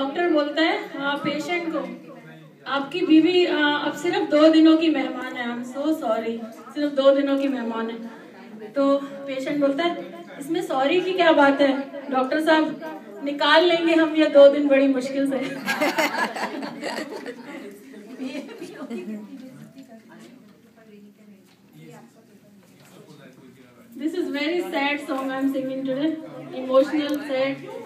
Doctor बोलता है हाँ पेशेंट को। आपकी बीवी आ, अब सिर्फ़ दो दिनों की मेहमान है। आई एम सो सॉरी सिर्फ़ दो दिनों की मेहमान है। तो पेशेंट बोलता है इसमें सॉरी की क्या बात है? डॉक्टर साहब निकाल लेंगे हम ये दो दिन बड़ी मुश्किल से। This is very sad song I am singing Emotional, emotional अकेले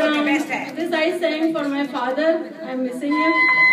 um, this I sang for my father. I'm missing him.